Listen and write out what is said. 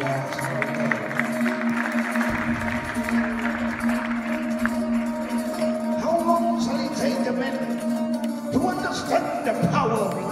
How long shall it take a man to understand the power